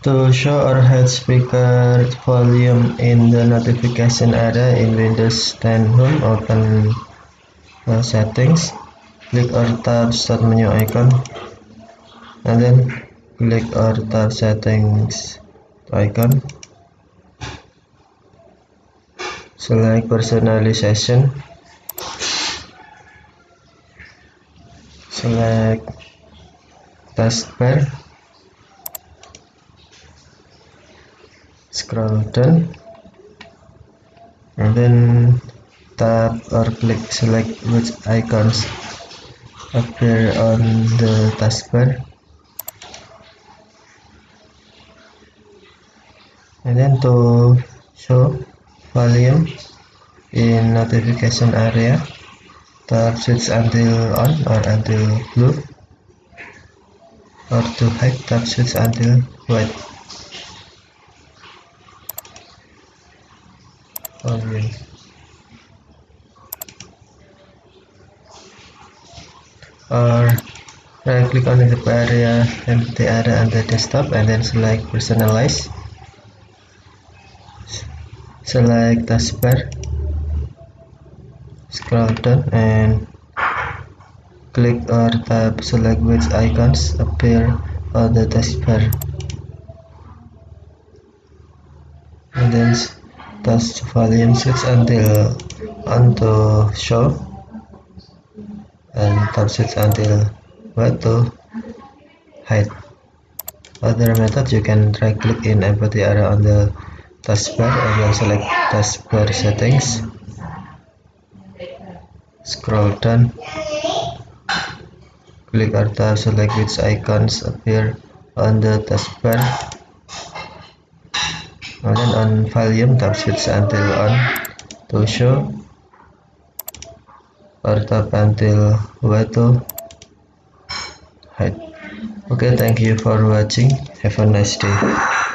To show or hide speaker volume in the notification area in Windows 10 Home, open uh, Settings, click or tap Start menu icon, and then click or tap Settings icon. Select Personalization, select Taskbar scroll down. And then tap or click select which icons appear on the taskbar. And then to show volume in notification area tap switch until on or until blue. Or to hide tap switch until white volume or right click on the area empty area on the desktop and then select personalize. Select taskbar scroll down and click or tap select which icons appear on the taskbar and then touch volume switch until on to show. And tap switch until what to hide. Other method you can right click in empty area on the taskbar and then select taskbar settings. Scroll down. Click or select which icons appear on the taskbar and then on volume tap switch until on. To show or tap until where to? Hide. Okay thank you for watching. Have a nice day